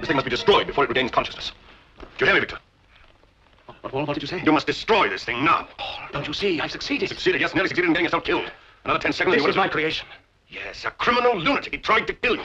This thing must be destroyed before it regains consciousness. Do you hear me, Victor? What, Paul, what did you say? You must destroy this thing now. Paul, don't you see? I've succeeded. Succeeded, yes, nearly succeeded in getting yourself killed. Another ten seconds. This you is my creation. Yes, a criminal lunatic. He tried to kill you.